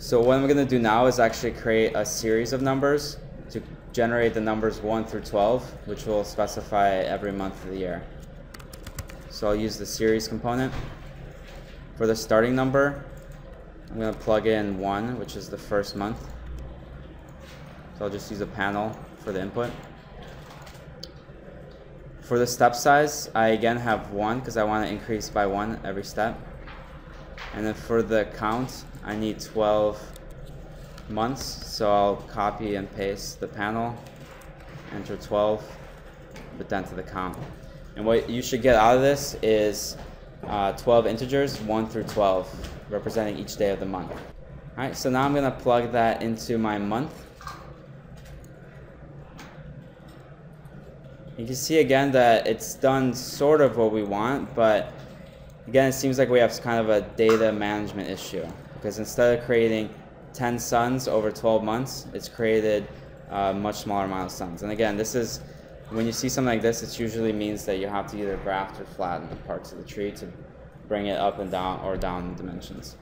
So what I'm going to do now is actually create a series of numbers to generate the numbers 1 through 12, which will specify every month of the year. So I'll use the series component. For the starting number, I'm to plug in 1, which is the first month. So I'll just use a panel for the input. For the step size, I again have 1 because I want to increase by 1 every step. And then for the count, I need 12 months, so I'll copy and paste the panel, enter 12, but then to the count. And what you should get out of this is uh, 12 integers, 1 through 12, representing each day of the month. All right, so now I'm going to plug that into my month. You can see again that it's done sort of what we want, but again, it seems like we have kind of a data management issue because instead of creating 10 suns over 12 months, it's created a much smaller amount of suns. And again, this is, when you see something like this, it usually means that you have to either graft or flatten the parts of the tree to bring it up and down or down dimensions.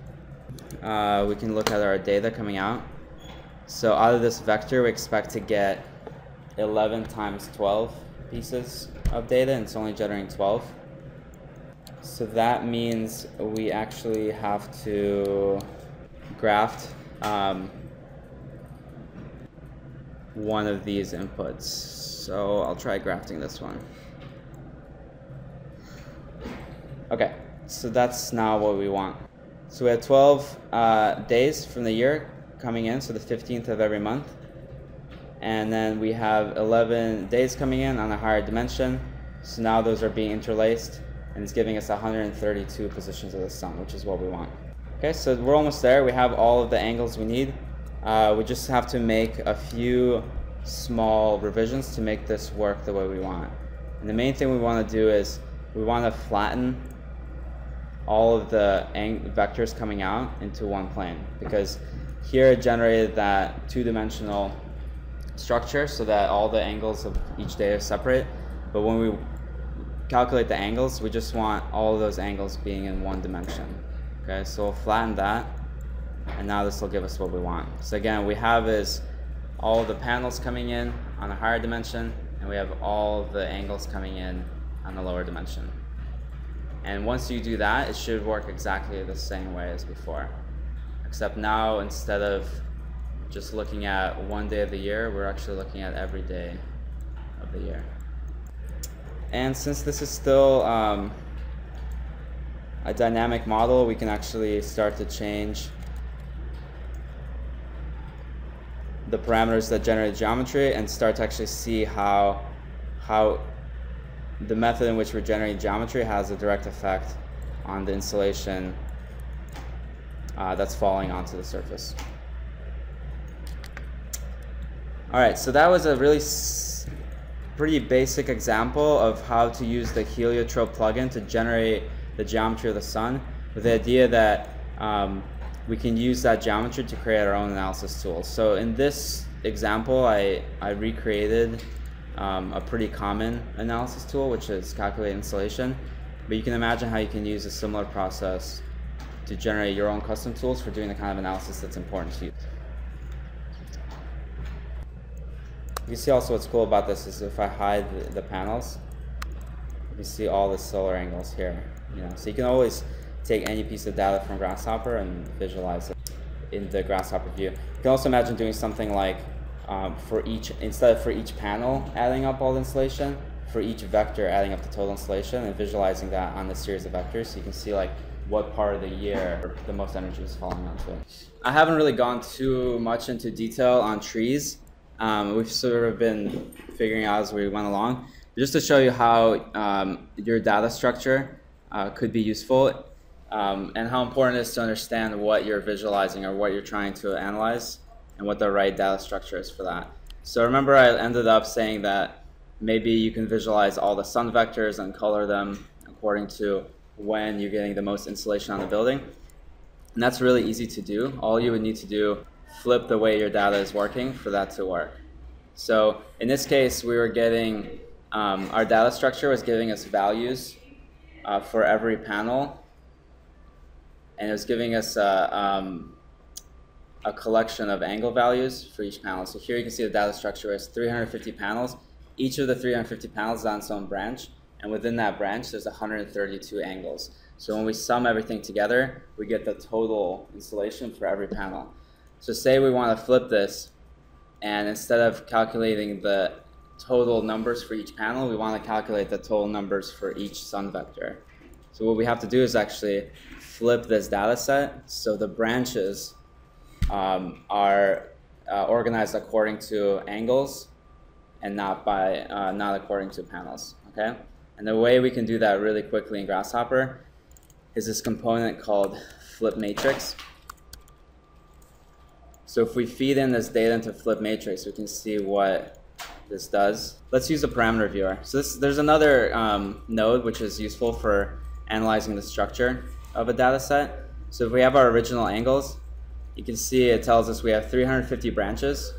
Uh, we can look at our data coming out. So out of this vector, we expect to get 11 times 12 pieces of data and it's only generating 12. So that means we actually have to graft um, one of these inputs. So I'll try grafting this one. Okay, so that's now what we want. So we have 12 uh, days from the year coming in, so the 15th of every month and then we have 11 days coming in on a higher dimension. So now those are being interlaced and it's giving us 132 positions of the sun, which is what we want. Okay, so we're almost there. We have all of the angles we need. Uh, we just have to make a few small revisions to make this work the way we want. And the main thing we want to do is we want to flatten all of the vectors coming out into one plane because here it generated that two-dimensional structure so that all the angles of each day are separate. But when we calculate the angles, we just want all those angles being in one dimension. Okay, so we'll flatten that, and now this will give us what we want. So again, we have is all the panels coming in on a higher dimension, and we have all the angles coming in on the lower dimension. And once you do that, it should work exactly the same way as before. Except now, instead of just looking at one day of the year, we're actually looking at every day of the year. And since this is still um, a dynamic model, we can actually start to change the parameters that generate geometry and start to actually see how, how the method in which we're generating geometry has a direct effect on the insolation uh, that's falling onto the surface. All right, so that was a really pretty basic example of how to use the heliotrope plugin to generate the geometry of the sun with the idea that um, we can use that geometry to create our own analysis tools. So in this example, I, I recreated um, a pretty common analysis tool, which is calculate insolation. But you can imagine how you can use a similar process to generate your own custom tools for doing the kind of analysis that's important to you. You see also what's cool about this is if I hide the, the panels, you can see all the solar angles here. You know, so you can always take any piece of data from Grasshopper and visualize it in the Grasshopper view. You can also imagine doing something like um, for each, instead of for each panel adding up all the insolation, for each vector adding up the total insolation and visualizing that on the series of vectors so you can see like what part of the year the most energy is falling onto. I haven't really gone too much into detail on trees. Um, we've sort of been figuring out as we went along. Just to show you how um, your data structure uh, could be useful um, and how important it is to understand what you're visualizing or what you're trying to analyze and what the right data structure is for that. So remember I ended up saying that maybe you can visualize all the sun vectors and color them according to when you're getting the most insolation on the building. And that's really easy to do. All you would need to do flip the way your data is working for that to work. So in this case, we were getting, um, our data structure was giving us values uh, for every panel. And it was giving us a, um, a collection of angle values for each panel. So here you can see the data structure is 350 panels. Each of the 350 panels is on its own branch, and within that branch, there's 132 angles. So when we sum everything together, we get the total insolation for every panel. So say we want to flip this, and instead of calculating the total numbers for each panel, we want to calculate the total numbers for each sun vector. So what we have to do is actually flip this data set so the branches um, are uh, organized according to angles and not by uh, not according to panels. Okay, and the way we can do that really quickly in Grasshopper is this component called flip matrix. So if we feed in this data into flip matrix, we can see what this does. Let's use a parameter viewer. So this, there's another um, node which is useful for analyzing the structure of a data set. So if we have our original angles, you can see it tells us we have 350 branches,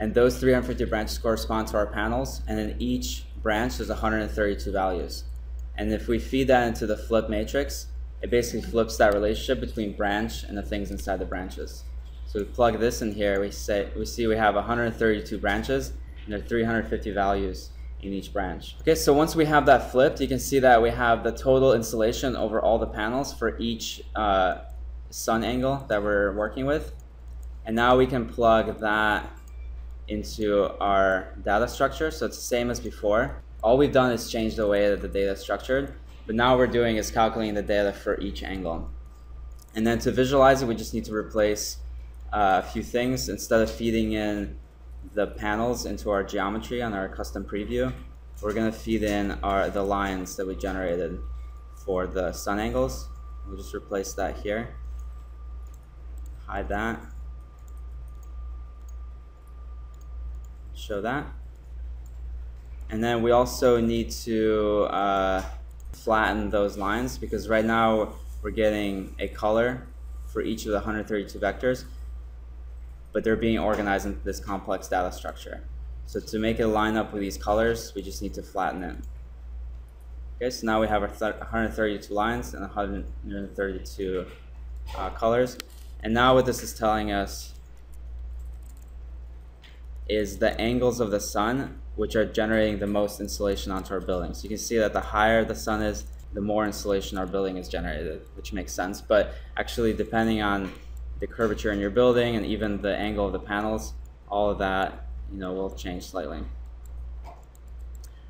and those 350 branches correspond to our panels, and in each branch there's 132 values. And if we feed that into the flip matrix, it basically flips that relationship between branch and the things inside the branches. So we plug this in here, we say we see we have 132 branches, and there are 350 values in each branch. Okay, so once we have that flipped, you can see that we have the total insolation over all the panels for each uh, sun angle that we're working with. And now we can plug that into our data structure. So it's the same as before. All we've done is change the way that the data is structured. But now we're doing is calculating the data for each angle. And then to visualize it, we just need to replace a few things. Instead of feeding in the panels into our geometry on our custom preview, we're going to feed in our the lines that we generated for the sun angles. We'll just replace that here. Hide that. Show that. And then we also need to uh, flatten those lines because right now we're getting a color for each of the 132 vectors but they're being organized into this complex data structure. So to make it line up with these colors, we just need to flatten it. Okay, so now we have our 132 lines and 132 uh, colors. And now what this is telling us is the angles of the sun, which are generating the most insolation onto our building. So you can see that the higher the sun is, the more insolation our building is generated, which makes sense. But actually, depending on the curvature in your building and even the angle of the panels, all of that, you know, will change slightly.